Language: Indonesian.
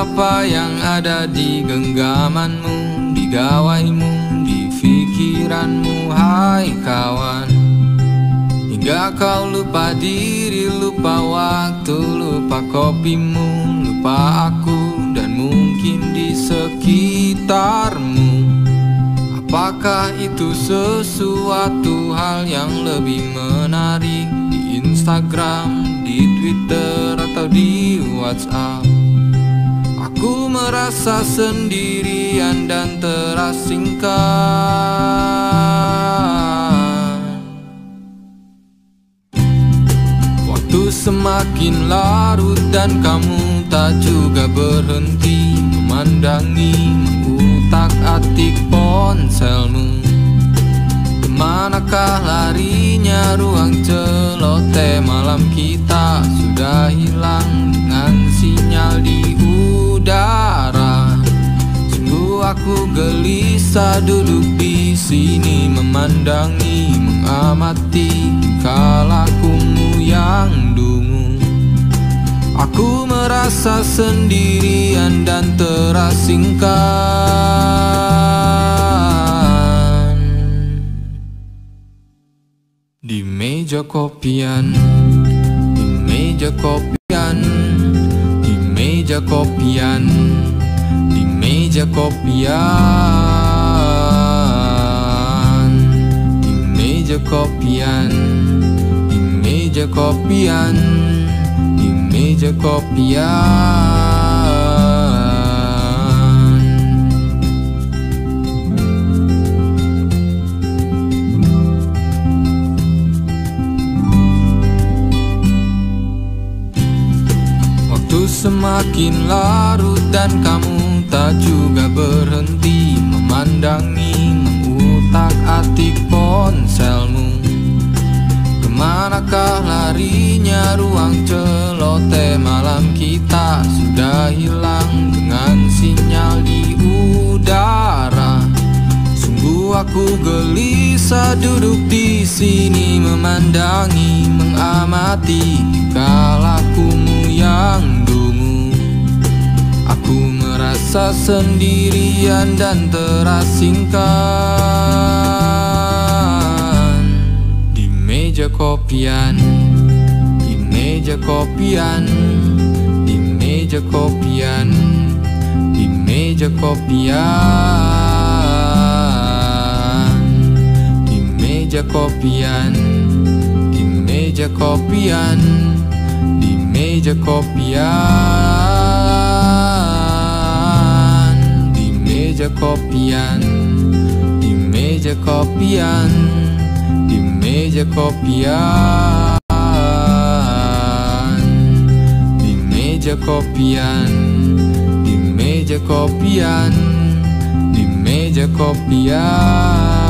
apa yang ada di genggamanmu Di gawaimu, di pikiranmu hai kawan. Hingga kau lupa diri, lupa waktu, lupa kopimu Lupa aku dan mungkin di sekitarmu. Apakah itu sesuatu hal yang lebih menarik Di Instagram, di Twitter, atau di Whatsapp Aku merasa sendirian dan terasingkan. Waktu semakin larut dan kamu tak juga berhenti Memandangi utak atik ponselmu. Ke manakah larinya ruang celoteh malam kita aku gelisah duduk di sini Memandangi, mengamati kalakumu yang dungu. Aku merasa sendirian dan terasingkan. Di meja kopian Di meja kopian Di meja kopian meja kopian. Di meja kopian Di meja kopian Di meja kopian. Waktu semakin larut dan kamu tak juga berhenti Memandangi, mengutak atik ponselmu. Ke manakah larinya ruang celoteh malam kita Sudah hilang dengan sinyal di udara? Sungguh aku gelisah duduk di sini Memandangi, mengamati merasa sendirian dan terasingkan. Di meja kopian Di meja kopian Di meja kopian Di meja kopian. Di meja kopian Di meja kopian Di meja kopian kopian Di meja kopian Di meja kopian Di meja kopian Di meja kopian Di meja kopian